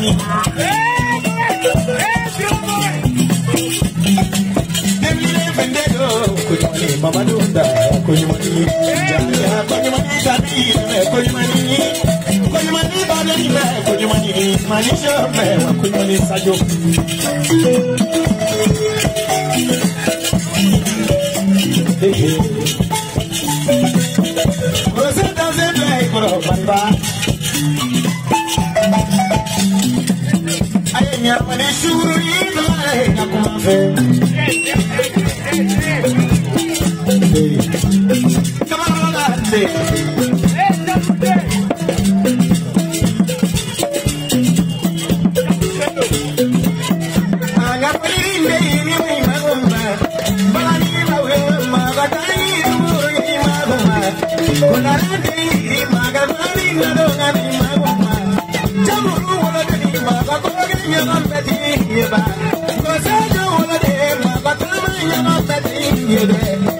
Alani Kuyumani, Mama Dunda, Kuyumani, Jaya, Kuyumani, Tati, Kuyumani, Kuyumani, Badani, Kuyumani, Manisha, Sajo. Camarada, Agapalinde, Yimi, Magumba, Balani, Mawe, Magatani, Yuri,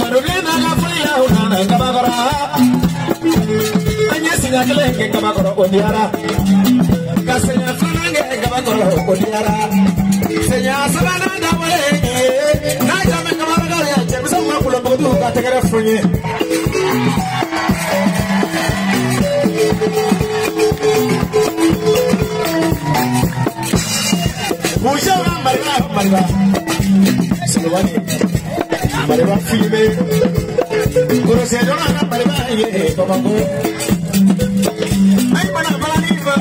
marulina ka faya unana kabakɔrɔ an ye siɲa kelen kɛ kabakɔrɔ o diyara ka siɲa filanan kɛ kabakɔrɔ o diyara siɲa sabanan dabɔle n'a jaabi kabarakɔ. Musa ka mariba mariba. Solomani. Funye. Mushaura mariba mariba. Silvani. Mariba filme. Conociendo a mariba ye babako. Ay mana balani ba.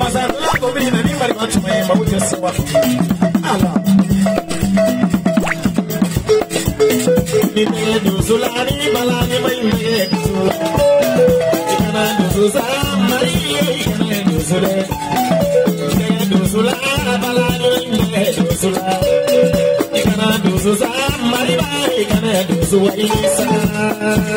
Masala ko na. Ala. Susan, my bike, and I do so.